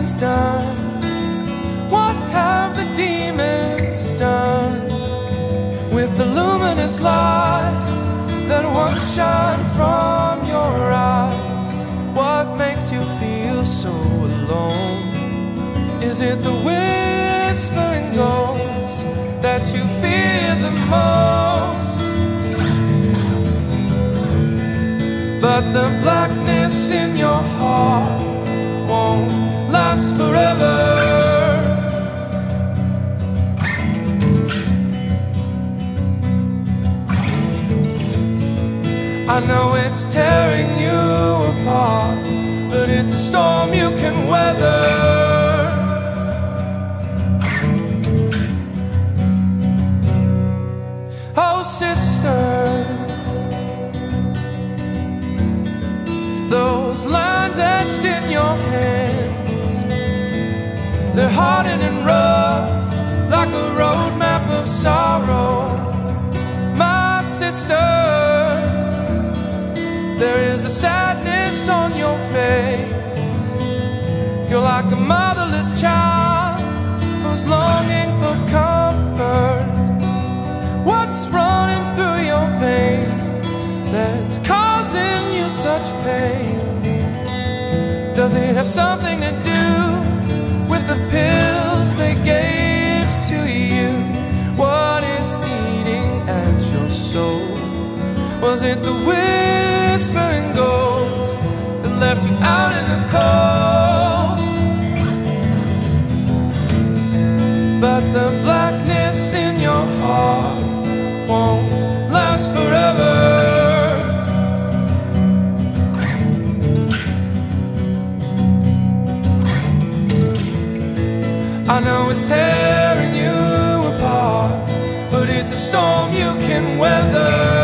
demons done? What have the demons done with the luminous light that once shone from your eyes? What makes you feel so alone? Is it the whispering ghost that you fear the most? Last forever. I know it's tearing you apart, but it's a storm you can weather. Oh, sister, those lines etched in your hands, they're hardened and rough, like a road map of sorrow. My sister, there is a sadness on your face. You're like a motherless child who's longing for comfort. What's running through your veins that's causing you such pain? Does it have something to do the pills they gave to you? What is eating at your soul? Was it the whispering ghost that left you out in the cold? But the blackness in your heart won't I know it's tearing you apart, but it's a storm you can weather.